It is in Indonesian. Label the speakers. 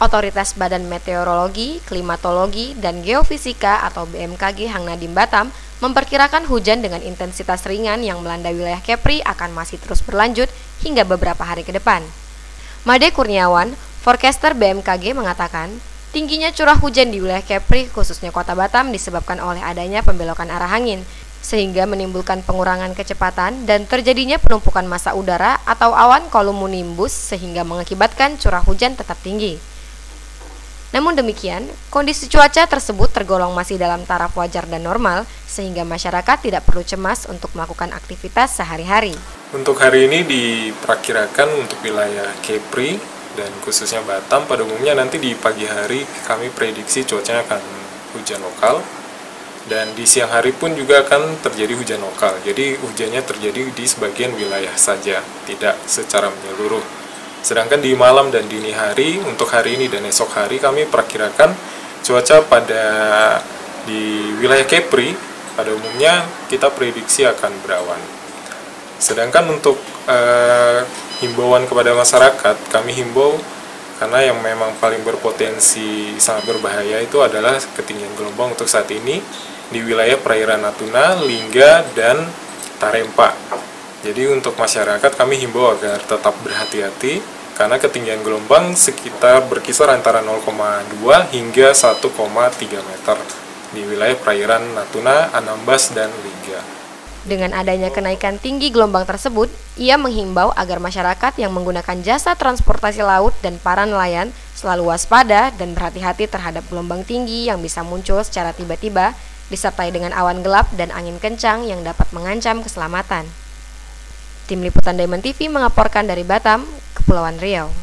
Speaker 1: Otoritas Badan Meteorologi, Klimatologi, dan Geofisika atau BMKG Hang Nadim Batam memperkirakan hujan dengan intensitas ringan yang melanda wilayah Kepri akan masih terus berlanjut hingga beberapa hari ke depan. Made Kurniawan, forecaster BMKG mengatakan, tingginya curah hujan di wilayah Kepri khususnya kota Batam disebabkan oleh adanya pembelokan arah angin, sehingga menimbulkan pengurangan kecepatan dan terjadinya penumpukan massa udara atau awan kolumnimbus sehingga mengakibatkan curah hujan tetap tinggi. Namun demikian, kondisi cuaca tersebut tergolong masih dalam taraf wajar dan normal, sehingga masyarakat tidak perlu cemas untuk melakukan aktivitas sehari-hari.
Speaker 2: Untuk hari ini diperkirakan untuk wilayah Kepri dan khususnya Batam pada umumnya nanti di pagi hari kami prediksi cuacanya akan hujan lokal dan di siang hari pun juga akan terjadi hujan lokal. Jadi hujannya terjadi di sebagian wilayah saja, tidak secara menyeluruh. Sedangkan di malam dan dini hari, untuk hari ini dan esok hari kami perkirakan cuaca pada di wilayah Kepri pada umumnya kita prediksi akan berawan. Sedangkan untuk uh, himbauan kepada masyarakat, kami himbau karena yang memang paling berpotensi sangat berbahaya itu adalah ketinggian gelombang untuk saat ini di wilayah perairan Natuna, Lingga, dan Tarempa. Jadi untuk masyarakat kami himbau agar tetap berhati-hati karena ketinggian gelombang sekitar berkisar antara 0,2 hingga 1,3 meter di wilayah perairan Natuna, Anambas, dan Liga.
Speaker 1: Dengan adanya kenaikan tinggi gelombang tersebut, ia menghimbau agar masyarakat yang menggunakan jasa transportasi laut dan para nelayan selalu waspada dan berhati-hati terhadap gelombang tinggi yang bisa muncul secara tiba-tiba disertai dengan awan gelap dan angin kencang yang dapat mengancam keselamatan. Tim Liputan Diamond TV mengaporkan dari Batam, Kepulauan Riau.